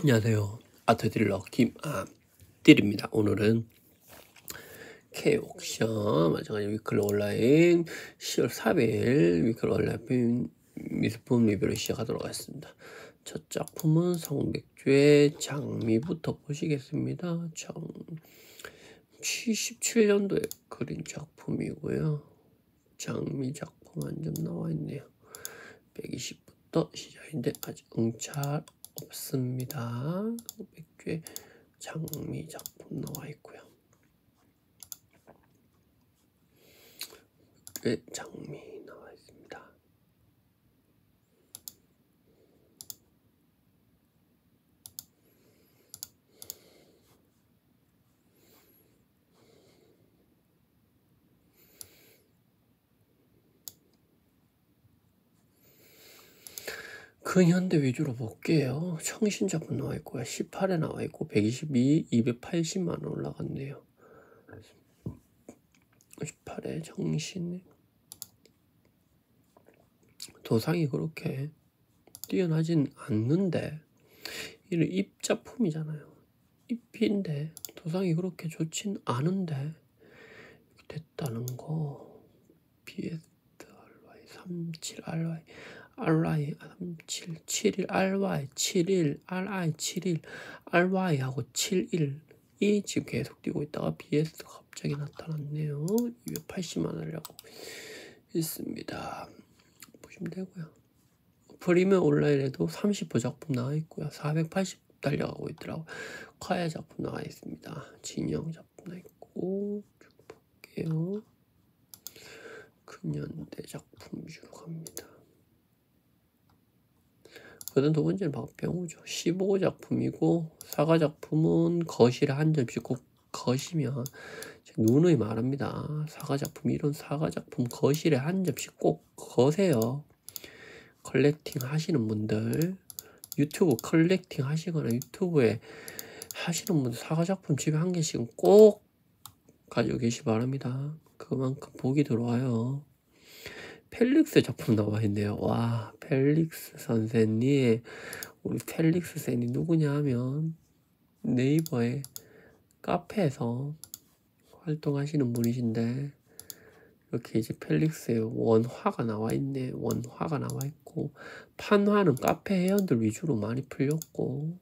안녕하세요. 아트딜러 김아딜입니다. 오늘은 K옥션 마찬가지 위클 온라인 10월 4일 위클 온라인 미술품 리뷰를 시작하도록 하겠습니다. 첫 작품은 성백주의 장미부터 보시겠습니다. 77년도에 그린 작품이고요. 장미 작품 한 점 나와 있네요. 120부터 시작인데 아직 응찰 없습니다. 백주의 장미 작품 나와 있고요. 백주의 장미 근현대 위주로 볼게요. 청신작품 나와있고요. 18에 나와있고 122, 280만원 올라갔네요. 18에 정신 도상이 그렇게 뛰어나진 않는데 이는 입작품이잖아요. 잎인데 도상이 그렇게 좋진 않은데 됐다는 거 BSRY 37RY RI 7 7일 RY 7일 RI 7일 RY 하고 71이 지금 계속 뛰고 있다가 BS가 갑자기 나타났네요. 280만 하려고 있습니다. 보시면 되고요. 프리미엄 온라인에도 30% 작품 나와 있고요. 480 달려가고 있더라고요. 카야 작품 나와 있습니다. 진영 작품 나와 있고 쭉 볼게요. 근현대 작품 주로 갑니다. 그다음 두 번째는 박병우죠. 15호 작품이고 사과 작품은 거실에 한 점씩 꼭 거시면 누누이 말합니다. 사과 작품 이런 사과 작품 거실에 한 점씩 꼭 거세요. 컬렉팅 하시는 분들 유튜브 컬렉팅 하시거나 유튜브에 하시는 분들 사과 작품 집에 한 개씩은 꼭 가지고 계시기 바랍니다. 그만큼 복이 들어와요. 펠릭스 작품 나와 있네요. 와, 펠릭스 선생님. 우리 펠릭스 쌤이 누구냐 하면 네이버에 카페에서 활동하시는 분이신데 이렇게 이제 펠릭스의 원화가 나와 있네. 원화가 나와 있고 판화는 카페 회원들 위주로 많이 풀렸고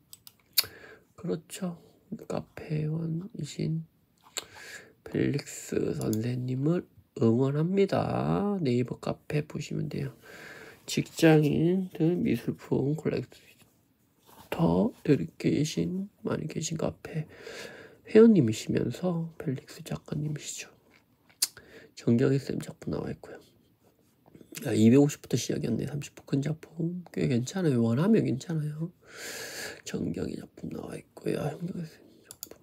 그렇죠. 카페 회원이신 펠릭스 선생님을 응원합니다. 네이버 카페 보시면 돼요. 직장인들 미술품 콜렉터 들이 계신 많이 계신 카페 회원님이시면서 펠릭스 작가님이시죠. 정경희 쌤 작품 나와 있고요. 아, 250부터 시작이었네. 30부 큰 작품 꽤 괜찮아요. 원하면 괜찮아요. 정경희 작품 나와 있고요. 정경희 쌤 작품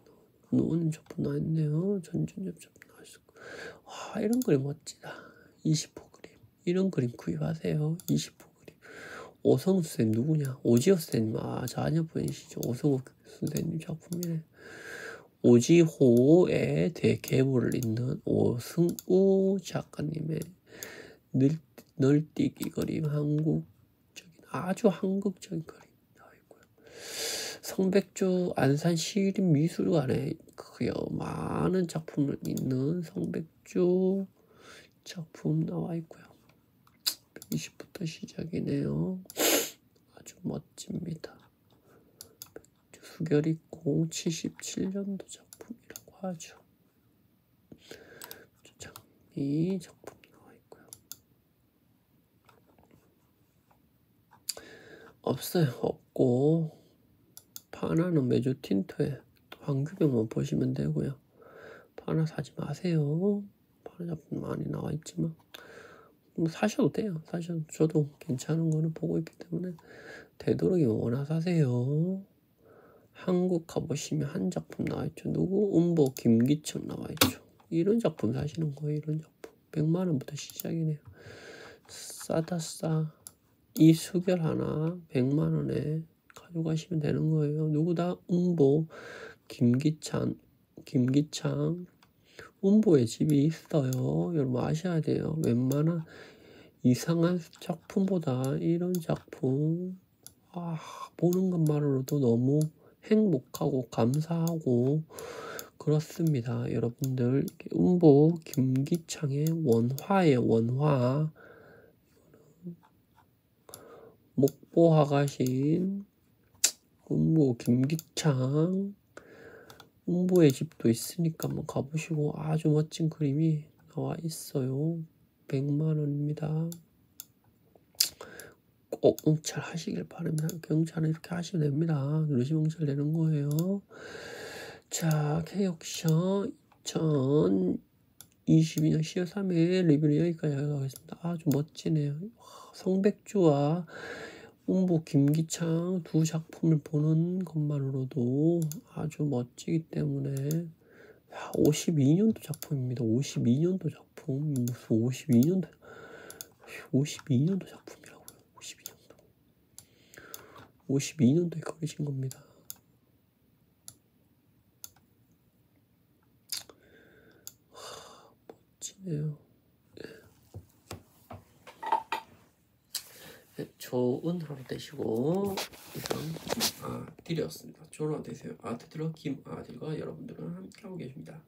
노은 작품 나와 있네요. 전준엽 작품 나 와 이런 그림 멋지다. 20호 그림 이런 그림 구입하세요. 20호 그림 오성우 쌤 누구냐? 오지호 쌤 아, 자녀분이시죠. 오성우 선생님 작품이네. 오지호의 대개물을 잇는 오승우 작가님의 늘, 널뛰기 그림 한국적인 아주 한국적인 그림. 성백주 안산 시립 미술관에 그요 많은 작품을 있는 성백주 작품 나와 있고요. 120부터 시작이네요. 아주 멋집니다. 수결 있고 77년도 작품이라고 하죠. 장미 작품 나와 있고요. 없어요. 없고 파나는 메조 틴트에 황규병만 보시면 되고요. 파나 사지 마세요. 파나 작품 많이 나와 있지만 뭐 사셔도 돼요. 사셔도 저도 괜찮은 거는 보고 있기 때문에 되도록이면 원하 사세요. 한국 가보시면 한 작품 나와있죠. 누구? 음보 김기천 나와있죠. 이런 작품 사시는 거예요. 이런 작품. 100만 원부터 시작이네요. 싸다 싸. 이 수결 하나 100만 원에 가져가시면 되는 거예요. 누구다? 음보 김기찬 김기창 음보에 집이 있어요. 여러분 아셔야 돼요. 웬만한 이상한 작품보다 이런 작품 아, 보는 것만으로도 너무 행복하고 감사하고 그렇습니다. 여러분들 음보 김기창의 원화의 원화 목보화가신 음보 김기창 음보의 집도 있으니까 한번 가보시고 아주 멋진 그림이 나와 있어요. 100만 원입니다. 꼭 응찰 하시길 바랍니다. 경찰은 이렇게 하시면 됩니다. 누르시면 응찰 되는 거예요. 자, K옥션 2022년 10월 3일 리뷰는 여기까지 하겠습니다. 아주 멋지네요. 와, 성백주와 운보 김기창 두 작품을 보는 것만으로도 아주 멋지기 때문에 52년도 작품입니다. 52년도 작품 무슨 52년도 52년도 작품이라고요. 52년도 52년도에 그리신 겁니다. 하, 멋지네요. 네, 좋은 하루 되시고 이상 김아들이었습니다. 좋은 하루 되세요. 아들들과 김아들과 여러분들은 함께하고 계십니다.